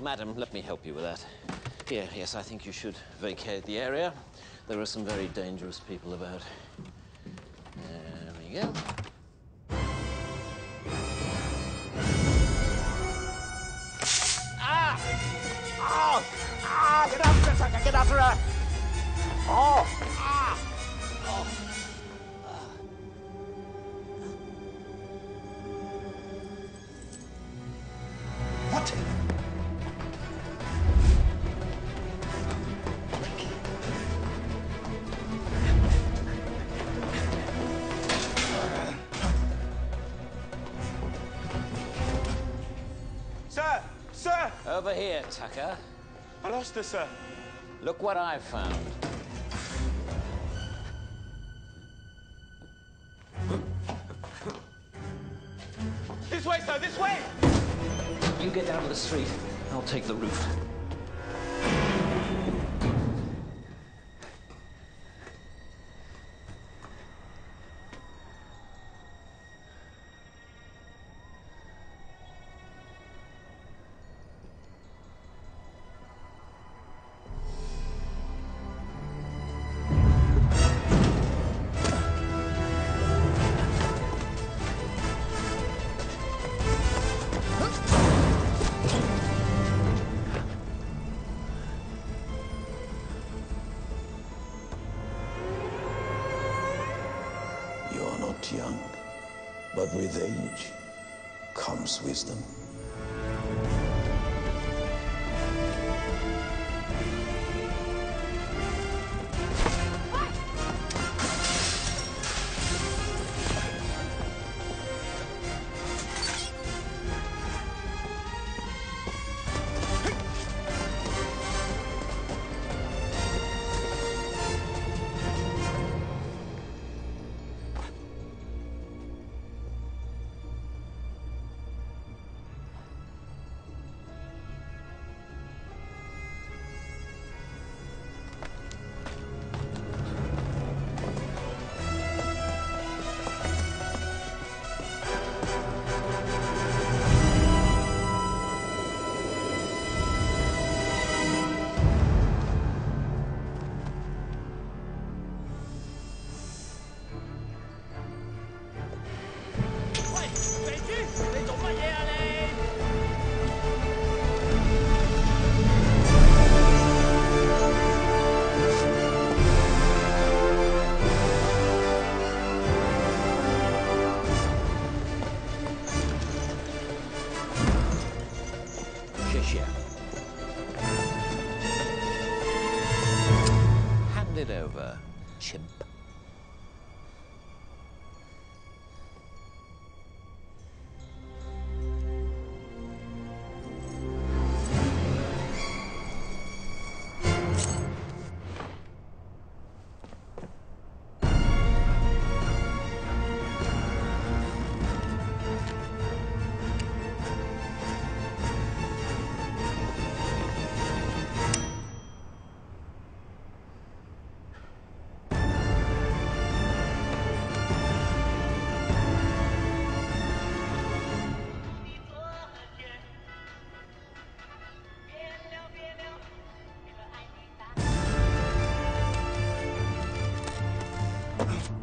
Madam, let me help you with that. Here, yes, I think you should vacate the area. There are some very dangerous people about. There we go. Sir! Sir! Over here, Tucker. I lost her, sir. Look what I've found. This way, sir! This way! You get down to the street. I'll take the roof. Young, but with age comes wisdom. Hand it over, chimp. Enough.